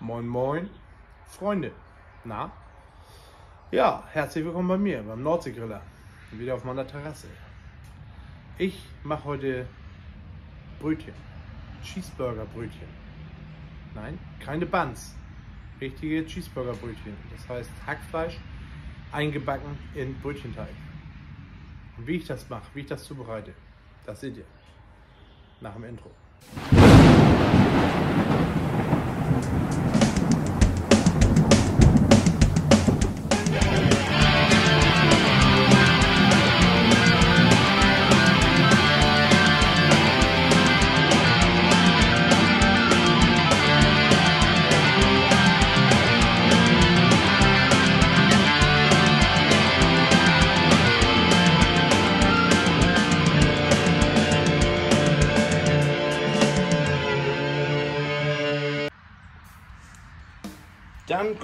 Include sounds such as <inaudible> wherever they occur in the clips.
Moin Moin, Freunde. Na? Ja, herzlich willkommen bei mir, beim Nordseegriller. Wieder auf meiner Terrasse. Ich mache heute Brötchen. Cheeseburger-Brötchen. Nein, keine Buns. Richtige Cheeseburger-Brötchen. Das heißt Hackfleisch eingebacken in Brötchenteig. Und wie ich das mache, wie ich das zubereite, das seht ihr nach dem Intro.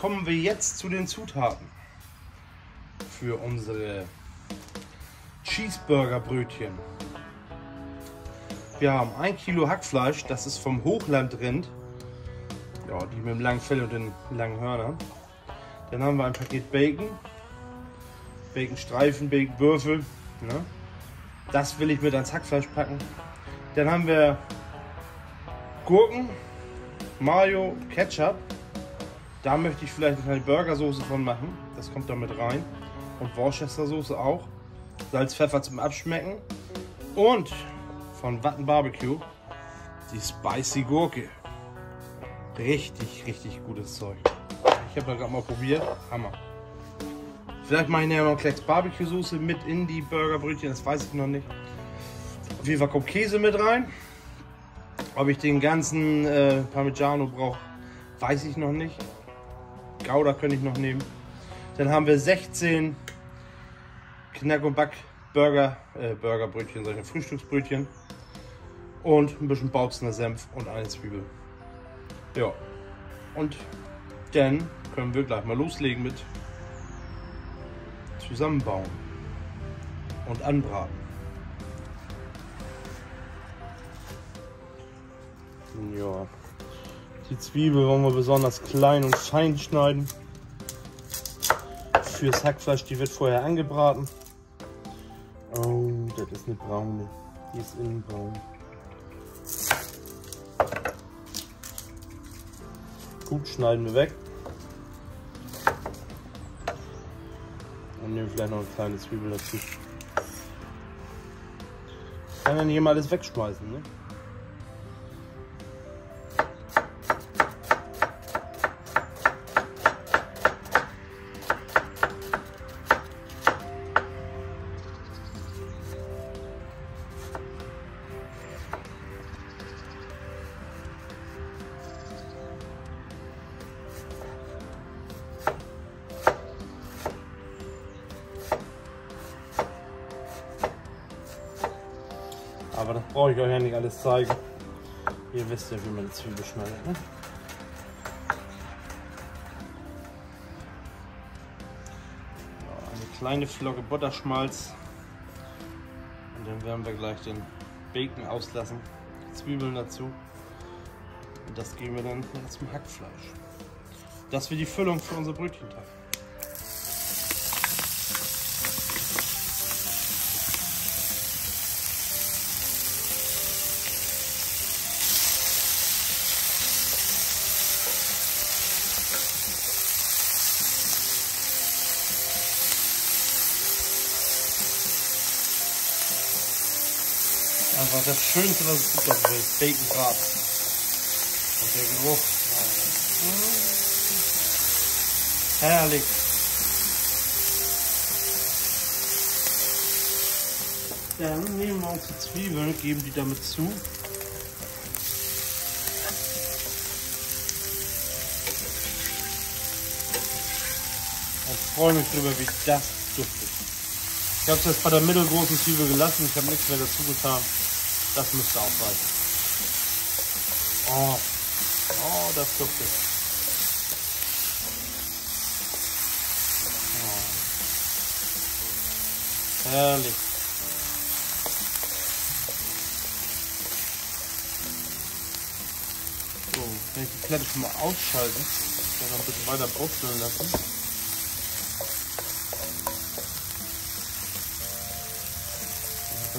Kommen wir jetzt zu den Zutaten für unsere Cheeseburger-Brötchen. Wir haben ein Kilo Hackfleisch, das ist vom Hochlandrind. Ja, die mit dem langen Fell und den langen Hörnern. Dann haben wir ein Paket Bacon, Baconstreifen, Baconwürfel. Ne? Das will ich mit ans Hackfleisch packen. Dann haben wir Gurken, Mayo, Ketchup. Da möchte ich vielleicht eine kleine Burgersoße von machen. Das kommt da mit rein. Und Worcester Soße auch. Salz, Pfeffer zum Abschmecken. Und von Watten Barbecue die Spicy Gurke. Richtig, richtig gutes Zeug. Ich habe da gerade mal probiert. Hammer. Vielleicht mache ich nachher noch Klecks Barbecue Soße mit in die Burgerbrötchen. Das weiß ich noch nicht. Auf jeden Fall kommt Käse mit rein. Ob ich den ganzen äh, Parmigiano brauche, weiß ich noch nicht. Gouda könnte ich noch nehmen. Dann haben wir 16 Knack und Back Burger, äh, Burgerbrötchen, solche Frühstücksbrötchen. Und ein bisschen Bautzner Senf und eine Zwiebel. Ja. Und dann können wir gleich mal loslegen mit zusammenbauen und anbraten. Ja. Die Zwiebel wollen wir besonders klein und fein schneiden. Fürs Hackfleisch, die wird vorher angebraten. Oh, das ist eine braune. Die ist innen braun. Gut, schneiden wir weg. Und nehmen vielleicht noch eine kleine Zwiebel dazu. Kann ja nicht immer alles wegschmeißen, ne? Aber das brauche ich euch ja nicht alles zeigen. Ihr wisst ja, wie man Zwiebel schneidet. Ne? eine kleine Flocke Butterschmalz. Und dann werden wir gleich den Bacon auslassen. Zwiebeln dazu. Und das geben wir dann zum Hackfleisch. Das wird die Füllung für unser Brötchenteig. Einfach das Schönste, was es gibt auf der Welt. Bacon Brat. Und der Geruch. Herrlich. Dann nehmen wir uns die Zwiebeln, geben die damit zu. Und freue mich darüber, wie das duftet. Ich habe es jetzt bei der mittelgroßen Zwiebel gelassen, ich habe nichts mehr dazu getan. Das müsste auch reichen. Oh, oh das duftet. Oh. Herrlich. So. Wenn ich die Platte schon mal ausschalte, dann noch ein bisschen weiter brauchstellen lassen.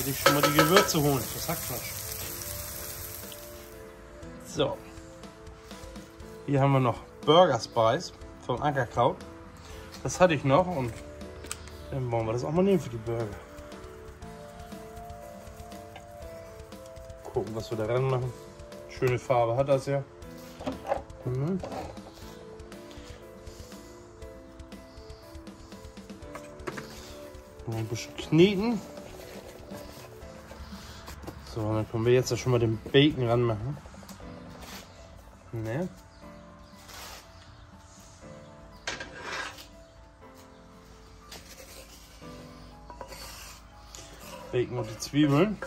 Würde ich schon mal die Gewürze holen, das Hackfleisch. So. Hier haben wir noch Burger Spice vom Ankerkraut. Das hatte ich noch und dann wollen wir das auch mal nehmen für die Burger. Gucken, was wir da ran machen. Schöne Farbe hat das ja. Mhm. Ein bisschen kneten. So, dann können wir jetzt ja schon mal den Bacon ranmachen. Ne? Bacon und die Zwiebeln.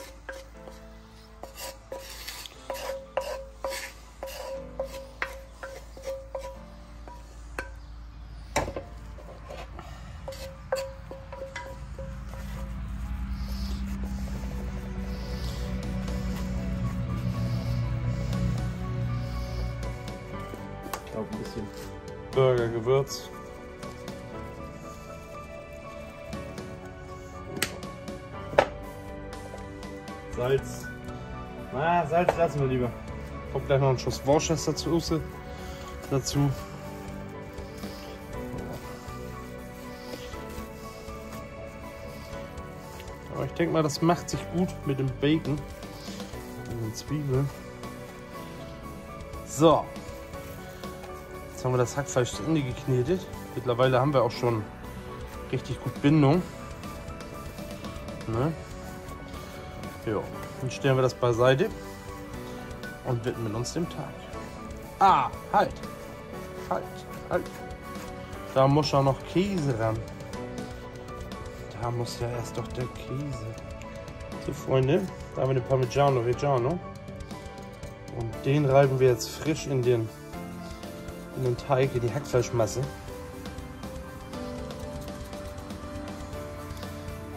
Salz. Na, Salz lassen wir lieber. Kommt gleich noch ein Schuss Worcester dazu. dazu. Aber ich denke mal, das macht sich gut mit dem Bacon und den Zwiebeln. So. Jetzt haben wir das Hackfleisch zu Ende geknetet. Mittlerweile haben wir auch schon richtig gut Bindung. Ne? Ja, dann stellen wir das beiseite und widmen uns dem Tag. Ah, halt, halt, halt. Da muss ja noch Käse ran. Da muss ja erst doch der Käse. So, Freunde, da haben wir den Parmigiano Reggiano. Und den reiben wir jetzt frisch in den, in den Teig, in die Hackfleischmasse.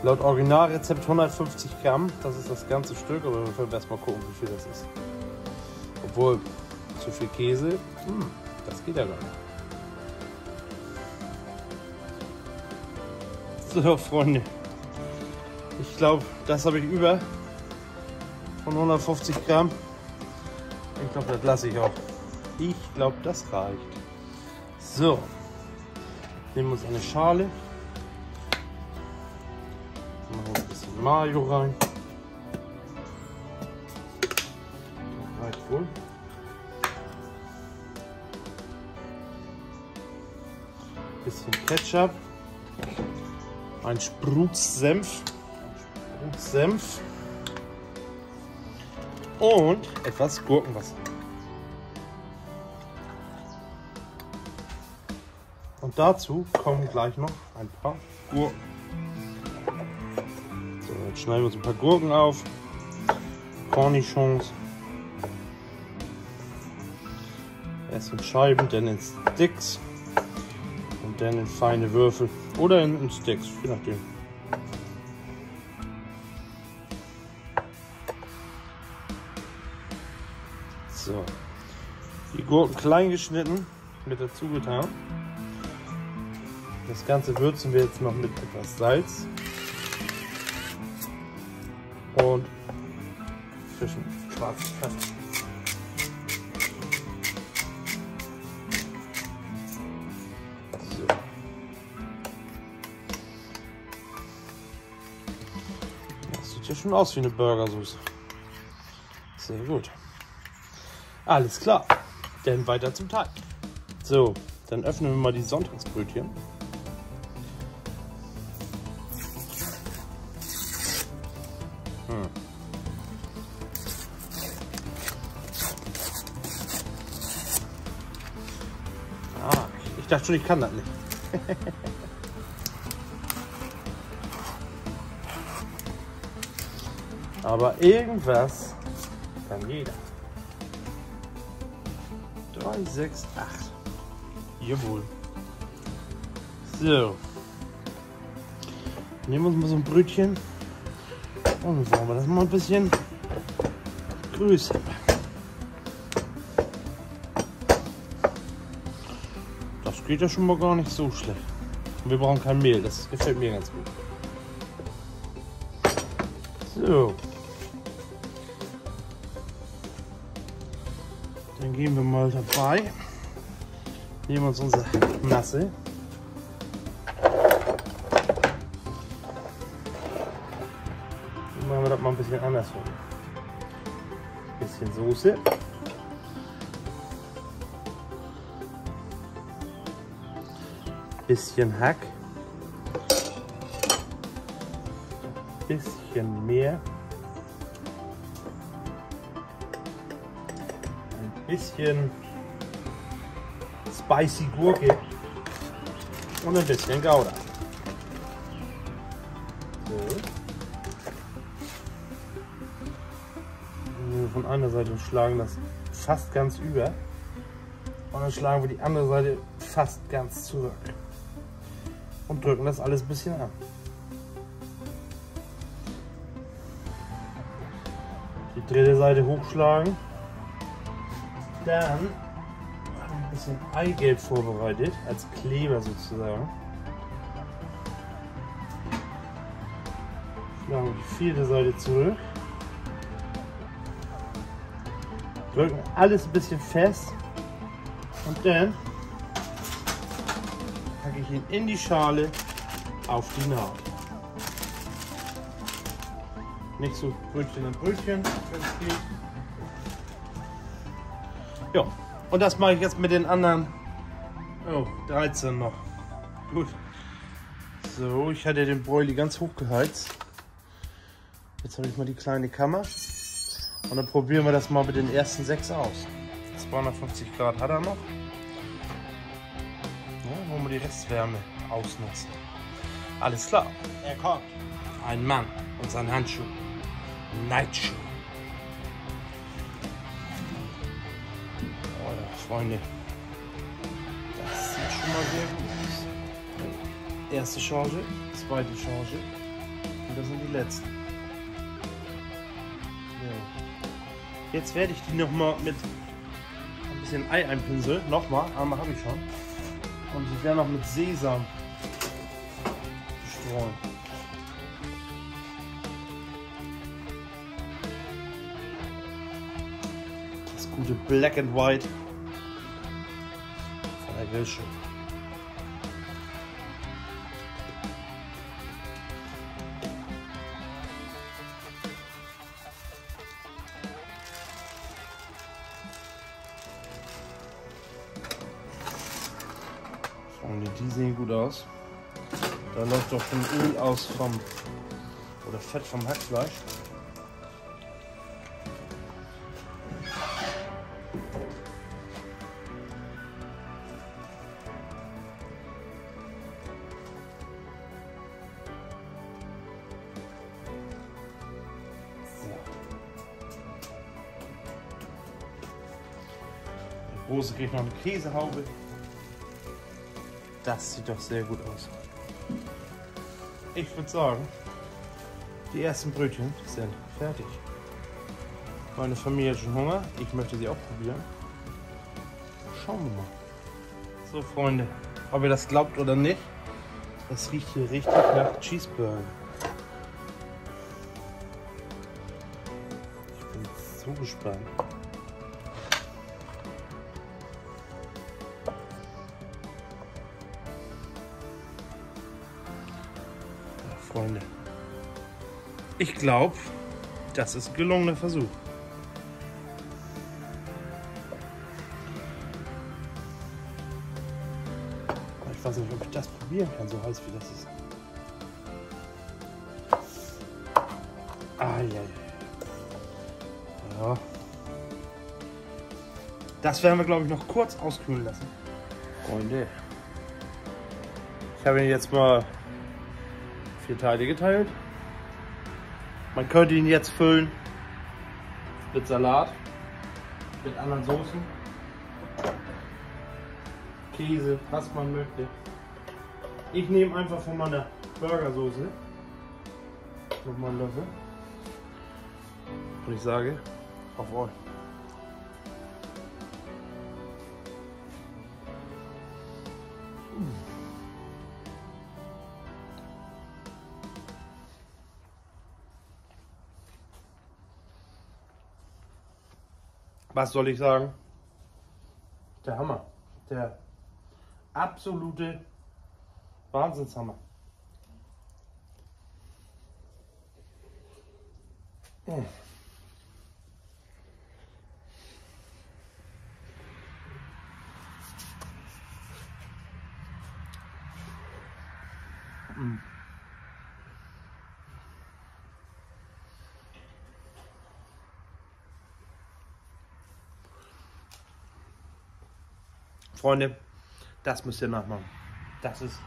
Laut Originalrezept 150 Gramm, das ist das ganze Stück, aber wir können erstmal gucken, wie viel das ist. Obwohl, zu viel Käse, hm, das geht ja gar nicht. So, Freunde, ich glaube, das habe ich über von 150 Gramm. Ich glaube, das lasse ich auch. Ich glaube, das reicht. So, nehmen wir uns eine Schale. Wir ein bisschen Mayo rein. Reicht wohl. Bisschen Ketchup. Ein Sprutsenf. Sprutsenf. Und etwas Gurkenwasser. Und dazu kommen gleich noch ein paar Gurken. Schneiden wir uns ein paar Gurken auf. Cornichons. Erst in Scheiben, dann in Sticks. Und dann in feine Würfel. Oder in, in Sticks, je nachdem. So. Die Gurken klein geschnitten, mit dazu getan. Das Ganze würzen wir jetzt noch mit etwas Salz So. Das sieht ja schon aus wie eine Burgersoße. Sehr gut. Alles klar. Dann weiter zum Teig. So, dann öffnen wir mal die Sonntagsbrötchen. Dachte schon, ich kann das nicht. <laughs> Aber irgendwas kann jeder. 3, 6, 8. Jawohl. So. Nehmen wir uns mal so ein Brötchen. Und wollen wir das mal ein bisschen größer. Geht ja schon mal gar nicht so schlecht. Und wir brauchen kein Mehl, das gefällt mir ganz gut. So. Dann gehen wir mal dabei. Nehmen uns unsere Masse. Dann machen wir das mal ein bisschen andersrum. Bisschen Soße. Bisschen Hack. Bisschen mehr. Ein bisschen spicy Gurke und ein bisschen Gouda. So. Von einer Seite schlagen das fast ganz über und dann schlagen wir die andere Seite fast ganz zurück und drücken das alles ein bisschen an. Die dritte Seite hochschlagen. Dann ein bisschen Eigelb vorbereitet, als Kleber sozusagen. Schlagen wir die vierte Seite zurück. Drücken alles ein bisschen fest und dann ihn in die Schale auf die Naht. Nicht so Brötchen an Brötchen. Ja, und das mache ich jetzt mit den anderen. Oh, 13 noch. Gut. So, ich hatte den Broilie ganz hoch geheizt. Jetzt habe ich mal die kleine Kammer. Und dann probieren wir das mal mit den ersten sechs aus. 250 Grad hat er noch. Die Restwärme ausnutzen. Alles klar, er kommt. Ein Mann und sein Handschuh. Nightshoe. Oh ja, Freunde. Das sieht schon mal sehr gut aus. Erste Charge, zweite Charge. Und das sind die letzten. Ja. Jetzt werde ich die nochmal mit ein bisschen Ei einpinseln. Nochmal, einmal habe ich schon. Und ich werde noch mit Sesam streuen. Das gute Black and White von der Grillshow. Doch schon Öl aus vom oder Fett vom Hackfleisch. Große kriegt noch eine Käsehaube. Das sieht doch sehr gut aus. Ich würde sagen, die ersten Brötchen sind fertig. Meine Familie hat schon Hunger. Ich möchte sie auch probieren. Schauen wir mal. So, Freunde, ob ihr das glaubt oder nicht, es riecht hier richtig nach Cheeseburger. Ich bin so gespannt. Ich glaube, das ist ein gelungener Versuch. Ich weiß nicht, ob ich das probieren kann, so heiß wie das ist. Ah, ja, ja. Ja. Das werden wir, glaube ich, noch kurz auskühlen lassen. Freunde. Ich habe ihn jetzt mal vier Teile geteilt. Man könnte ihn jetzt füllen mit Salat, mit anderen Soßen, Käse, was man möchte. Ich nehme einfach von meiner Burgersoße nochmal einen Löffel und ich sage auf euch. Was soll ich sagen? Der Hammer. Der absolute Wahnsinnshammer. Mm. Mm. Freunde, das müsst ihr nachmachen. Das ist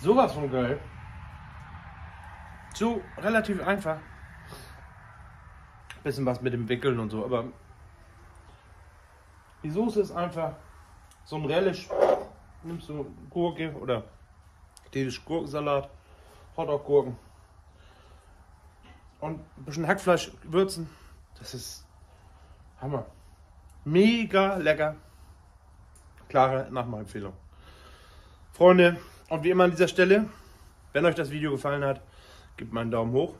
sowas von geil. So relativ einfach. Bisschen was mit dem Wickeln und so, aber die Soße ist einfach so ein Relish. Nimmst du Gurke oder Dänisch Gurkensalat, Hotdog-Gurken und ein bisschen Hackfleisch würzen. Das ist Hammer. Mega lecker klare Nachmachempfehlung. Freunde, und wie immer an dieser Stelle, wenn euch das Video gefallen hat, gebt mal einen Daumen hoch,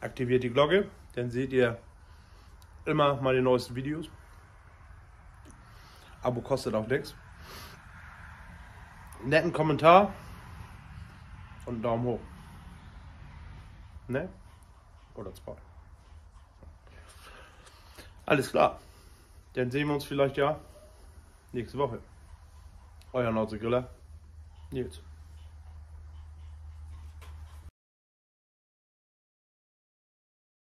aktiviert die Glocke, dann seht ihr immer meine neuesten Videos. Abo kostet auch nichts. Netten Kommentar und einen Daumen hoch. Ne? Oder zwei. Alles klar. Dann sehen wir uns vielleicht ja niks te wachten. Oh ja, natuurlijk, hè. Niet.